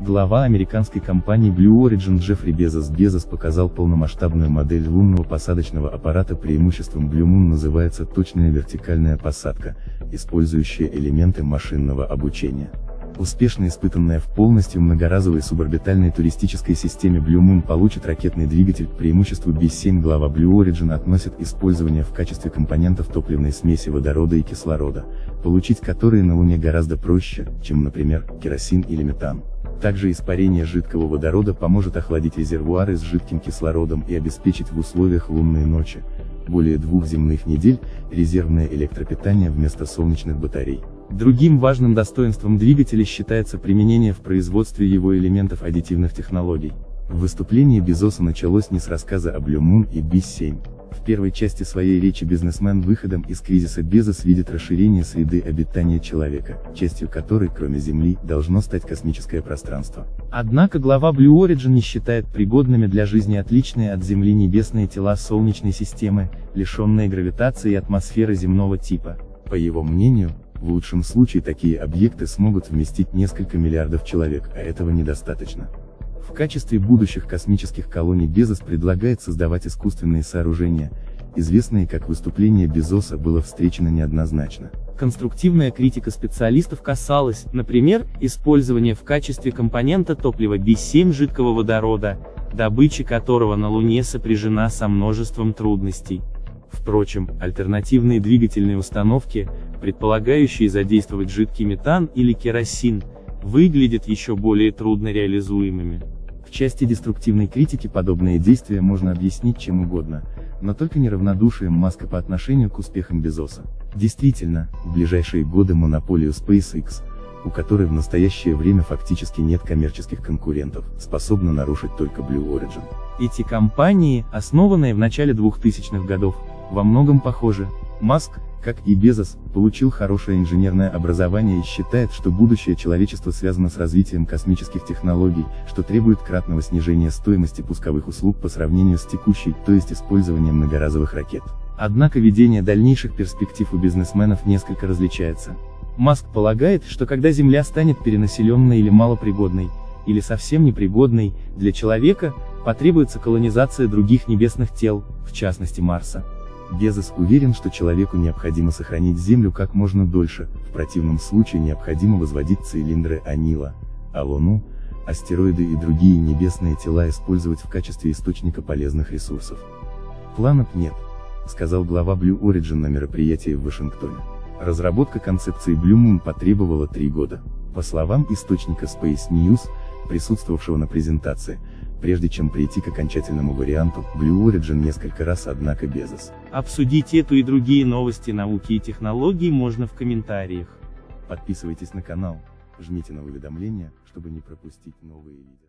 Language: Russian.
Глава американской компании Blue Origin Джеффри Безос Безос показал полномасштабную модель лунного посадочного аппарата преимуществом Blue Moon называется точная вертикальная посадка, использующая элементы машинного обучения. Успешно испытанная в полностью многоразовой суборбитальной туристической системе Blue Moon получит ракетный двигатель к преимуществу B7 глава Blue Origin относит использование в качестве компонентов топливной смеси водорода и кислорода, получить которые на Луне гораздо проще, чем, например, керосин или метан. Также испарение жидкого водорода поможет охладить резервуары с жидким кислородом и обеспечить в условиях лунной ночи, более двух земных недель, резервное электропитание вместо солнечных батарей. Другим важным достоинством двигателя считается применение в производстве его элементов аддитивных технологий. Выступление Безоса началось не с рассказа о Blue Moon и B7. В первой части своей речи бизнесмен выходом из кризиса Безос видит расширение среды обитания человека, частью которой, кроме Земли, должно стать космическое пространство. Однако глава Blue Origin не считает пригодными для жизни отличные от Земли небесные тела Солнечной системы, лишенные гравитации и атмосферы земного типа. По его мнению, в лучшем случае такие объекты смогут вместить несколько миллиардов человек, а этого недостаточно. В качестве будущих космических колоний Безос предлагает создавать искусственные сооружения, известные как выступление Безоса было встречено неоднозначно. Конструктивная критика специалистов касалась, например, использования в качестве компонента топлива B7 жидкого водорода, добыча которого на Луне сопряжена со множеством трудностей. Впрочем, альтернативные двигательные установки, предполагающие задействовать жидкий метан или керосин, выглядят еще более трудно реализуемыми. В части деструктивной критики подобные действия можно объяснить чем угодно, но только неравнодушием Маска по отношению к успехам Безоса. Действительно, в ближайшие годы монополию SpaceX, у которой в настоящее время фактически нет коммерческих конкурентов, способна нарушить только Blue Origin. Эти компании, основанные в начале 2000-х годов, во многом похожи. Маск, как и Безос, получил хорошее инженерное образование и считает, что будущее человечества связано с развитием космических технологий, что требует кратного снижения стоимости пусковых услуг по сравнению с текущей, то есть использованием многоразовых ракет. Однако видение дальнейших перспектив у бизнесменов несколько различается. Маск полагает, что когда Земля станет перенаселенной или малопригодной, или совсем непригодной, для человека, потребуется колонизация других небесных тел, в частности Марса. Безос уверен, что человеку необходимо сохранить Землю как можно дольше, в противном случае необходимо возводить цилиндры Анила, а Луну, астероиды и другие небесные тела использовать в качестве источника полезных ресурсов. Планов нет, сказал глава Blue Origin на мероприятии в Вашингтоне. Разработка концепции Blue Moon потребовала три года. По словам источника Space News, присутствовавшего на презентации, прежде чем прийти к окончательному варианту, Blue Origin несколько раз однако Безос. Обсудить эту и другие новости науки и технологий можно в комментариях. Подписывайтесь на канал, жмите на уведомления, чтобы не пропустить новые видео.